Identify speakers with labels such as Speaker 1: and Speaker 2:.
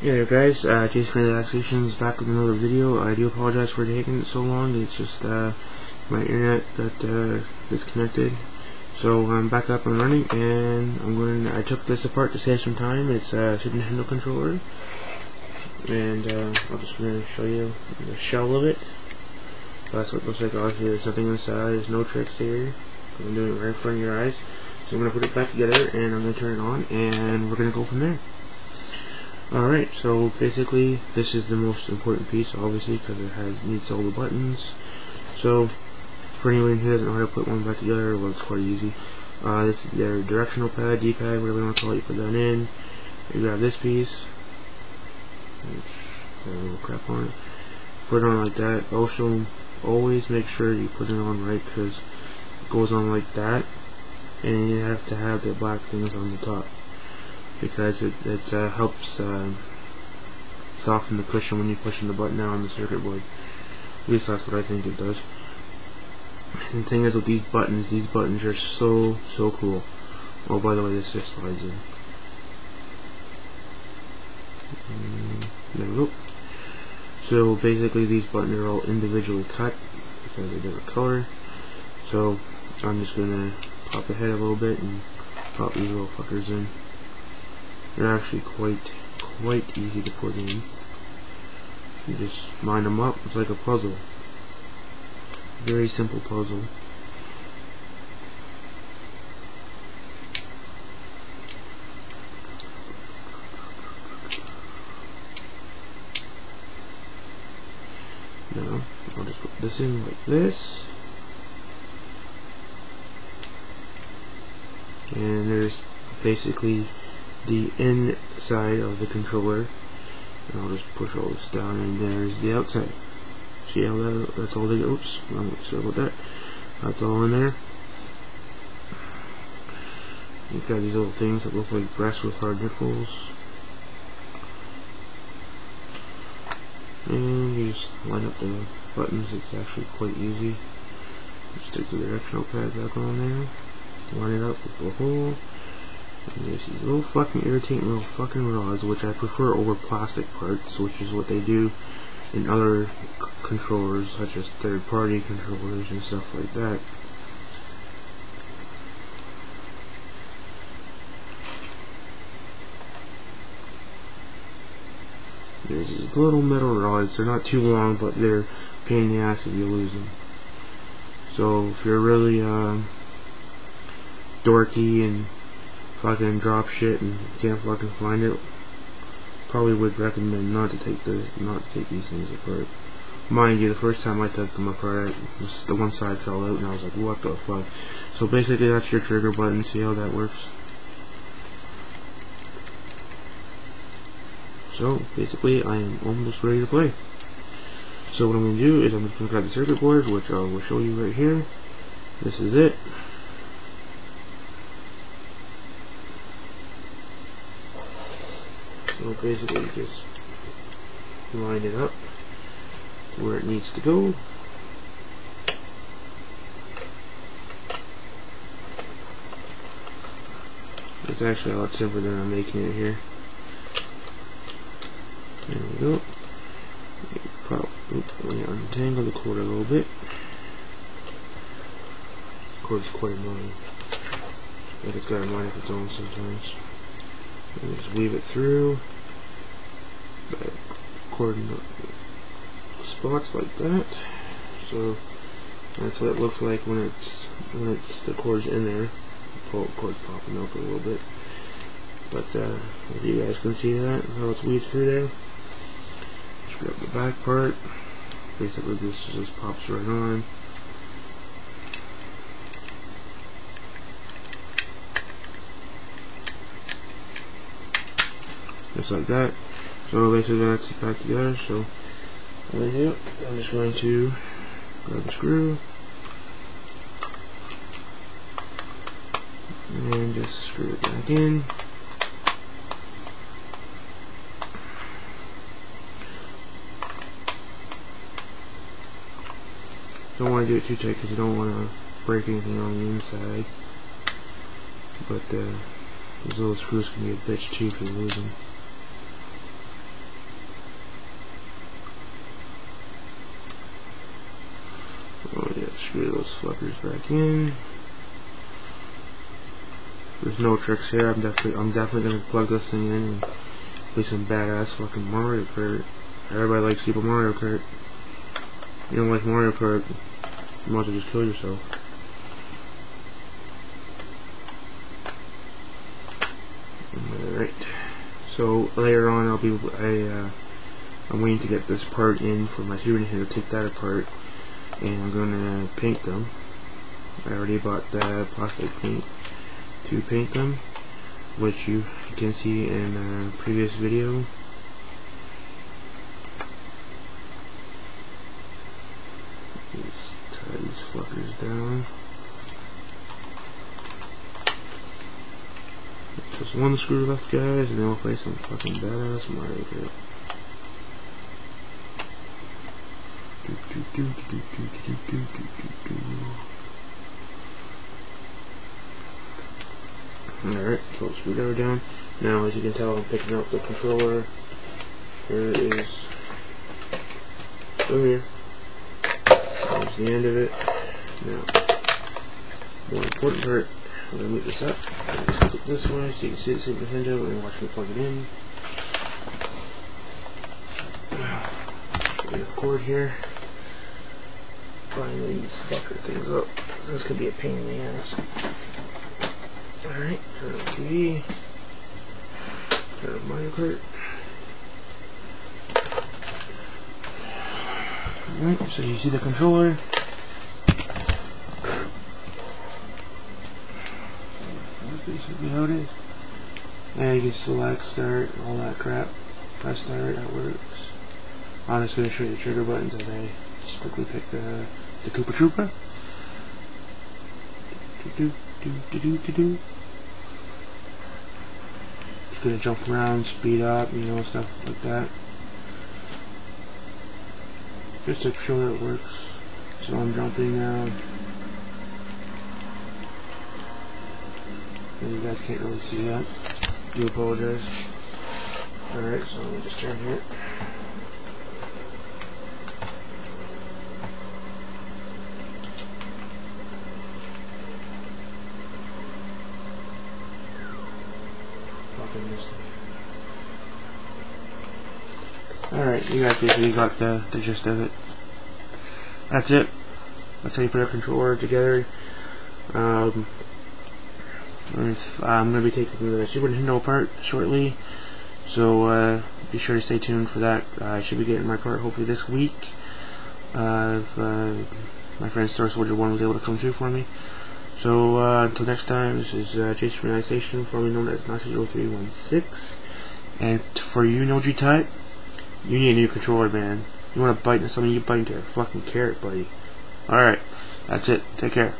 Speaker 1: Hey there guys, uh, Jason for Relaxation is back with another video. I do apologize for taking it so long, it's just uh, my internet got uh, disconnected. So I'm back up and running and I'm going I took this apart to save some time. It's a uh, Super Nintendo controller and uh, I'm just going to show you the shell of it. That's what it looks like obviously there's nothing inside, there's no tricks here. I'm doing it right in front of your eyes. So I'm going to put it back together and I'm going to turn it on and we're going to go from there. Alright, so basically this is the most important piece obviously because it has needs all the buttons. So for anyone who doesn't know how to put one back together, well it's quite easy. Uh, this is their directional pad, D-pad, whatever you want to call it, you put that in. You grab this piece, which a little crap on it. Put it on like that. Also, always make sure you put it on right because it goes on like that. And you have to have the black things on the top because it, it uh, helps uh, soften the cushion when you're pushing the button down on the circuit board. At least that's what I think it does. And the thing is with these buttons, these buttons are so, so cool. Oh, by the way, this just slides in. There we go. So basically these buttons are all individually cut because they're different color. So I'm just going to pop ahead a little bit and pop these little fuckers in. They're actually quite, quite easy to put in. You just line them up. It's like a puzzle. Very simple puzzle. Now, I'll just put this in like this. And there's basically the inside of the controller. And I'll just push all this down and there's the outside. See how that that's all the oops I'm sorry about that. That's all in there. You've got these little things that look like breasts with hard nipples. And you just line up the buttons it's actually quite easy. Stick the directional pad back on there. Line it up with the hole there's these little fucking irritating little fucking rods, which I prefer over plastic parts, which is what they do in other controllers, such as third-party controllers and stuff like that. There's these little metal rods. They're not too long, but they're pain in the ass if you lose them. So if you're really uh, dorky and fucking drop shit and can't fucking find it, probably would recommend not to take this, not to take these things apart. Mind you, the first time I took them apart, the one side fell out, and I was like, what the fuck? So basically, that's your trigger button. See how that works? So basically, I am almost ready to play. So what I'm going to do is I'm going to grab the circuit board, which I will show you right here. This is it. So basically just line it up where it needs to go. It's actually a lot simpler than I'm making it here. There we go. Probably untangle the cord a little bit. The cord's quite annoying. Like it's got a mind of its own sometimes. And just weave it through coordinate spots like that. So that's what it looks like when it's when it's the cord's in there. The cord's popping up a little bit. But uh, if you guys can see that, how it's weaved through there. Just grab the back part. Basically this just pops right on. just like that. So basically that's back together. So what I do, I'm just going to grab the screw and just screw it back in. Don't want to do it too tight because you don't want to break anything on the inside. But uh, these little screws can be a bitch too if you lose them. Oh yeah, screw those fuckers back in. There's no tricks here. I'm definitely I'm definitely gonna plug this thing in and play some badass fucking Mario Kart. Everybody likes Super Mario Kart. You don't like Mario Kart, you might as well just kill yourself. Alright. So later on I'll be I uh, I'm waiting to get this part in for my Super Nintendo, take that apart and I'm gonna paint them. I already bought the plastic paint to paint them, which you can see in a previous video. Let's tie these fuckers down. Just one screw left, guys, and then we'll play some fucking badass Mario Kart. Do, do, do, Alright, so screwdriver down. Now, as you can tell, I'm picking up the controller. Here is over here. There's the end of it. Now, more important part, I'm to move this up. Just put it this way so you can see the Super Nintendo and watch me plug it in. Cord here. Line these fucker things up. This could be a pain in the ass. Alright, turn on TV. Turn on Mario Kart. Alright, so you see the controller. That's basically how it is. And you can select, start, all that crap. Press start, that works. I'm just going to show you the trigger buttons as I just quickly pick the, the Koopa Troopa. Do, do, do, do, do, do it's gonna jump around, speed up, you know, stuff like that. Just to show that it works. So I'm jumping now. And you guys can't really see that. Do apologize. Alright, so let me just turn here. Alright, you guys basically got the, the gist of it. That's it. That's how you put a controller together. Um, if, I'm going to be taking the Super Nintendo apart shortly, so uh, be sure to stay tuned for that. I should be getting my part hopefully this week. Uh, if uh, my friend Star Soldier 1 was able to come through for me. So uh, until next time, this is uh, Jason from formerly known as Nazi0316. And for you, No Type, you need a new controller, man. You want to bite into something, you bite into a fucking carrot, buddy. Alright, that's it. Take care.